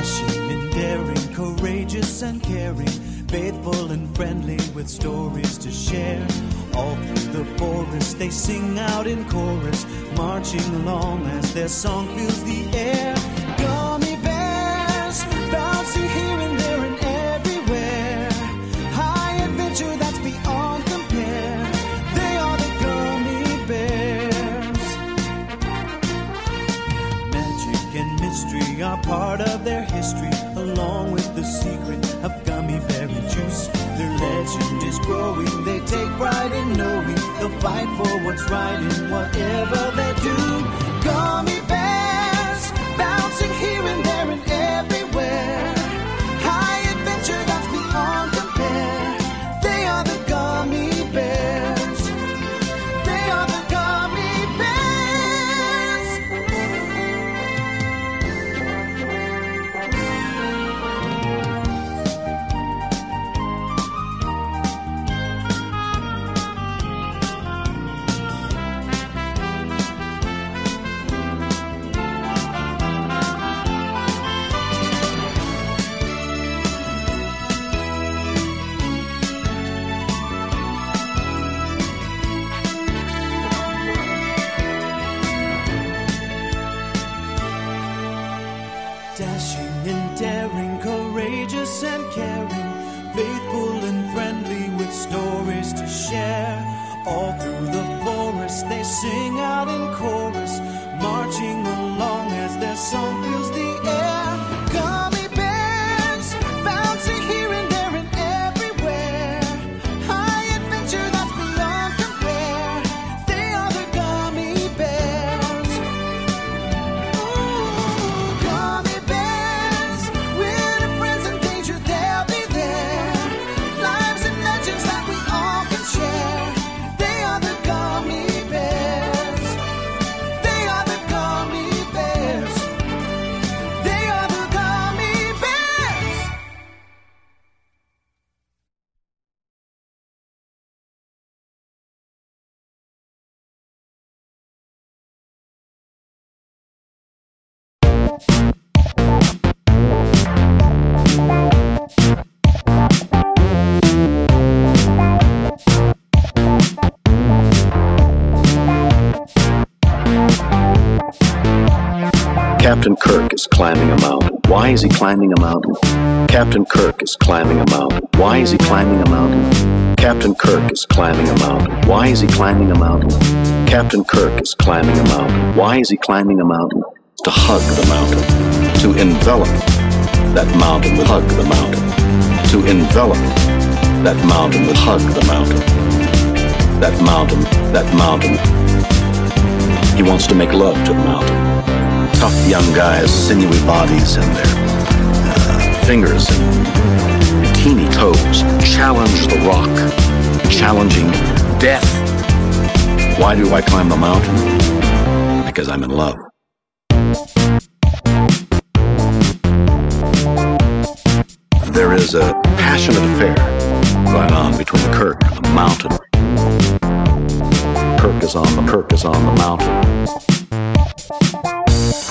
Dashing and daring, courageous and caring, faithful and friendly with stories to share. All through the forest they sing out in chorus, marching along as their song fills the air. Gummy bears, bouncing here and there and everywhere. High adventure that's beyond compare. They are the gummy bears. Magic and mystery are part of their history, along with the secret of gummy berry juice. Their legend is growing, they take pride in knowing they'll fight for what's right in whatever share. All through the forest they sing out in chorus, marching along as their song fills the air. Captain Kirk is climbing a mountain. Why is he climbing a mountain? Captain Kirk is climbing a mountain. Why is he climbing a mountain? Captain Kirk is climbing a mountain. Why is he climbing a mountain? Captain Kirk is climbing a mountain. Why is he climbing a mountain? To hug the mountain. To envelop that mountain with hug the mountain. To envelop that mountain with hug the mountain. That mountain, that mountain. He wants to make love to the mountain tough young guys, sinewy bodies, and their uh, fingers and teeny toes challenge the rock, challenging death. Why do I climb the mountain? Because I'm in love. There is a passionate affair going on between Kirk and the mountain. Kirk is on the Kirk is on the mountain.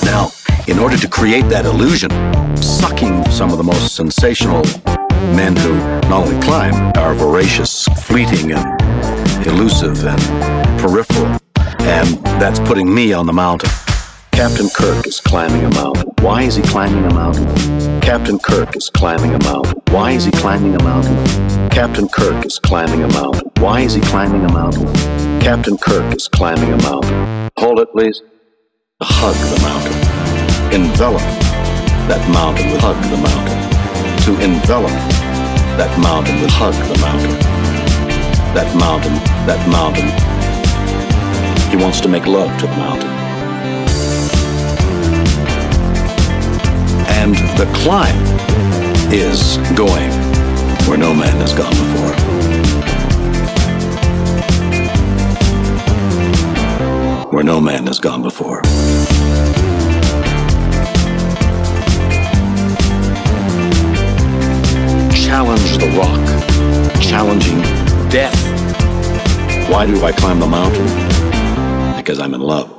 Now, in order to create that illusion, sucking some of the most sensational men who not only climb, are voracious, fleeting, and elusive and peripheral, and that's putting me on the mountain. Captain Kirk is climbing a mountain. Why is he climbing a mountain? Captain Kirk is climbing a mountain. Why is he climbing a mountain? Captain Kirk is climbing a mountain. Why is he climbing a mountain? Captain Kirk is climbing a mountain. Hold it, please hug the mountain. Envelop that mountain with hug the mountain. To envelop that mountain with hug the mountain. That mountain, that mountain. He wants to make love to the mountain. The climb is going where no man has gone before. Where no man has gone before. challenge the rock, challenging death. Why do I climb the mountain? Because I'm in love.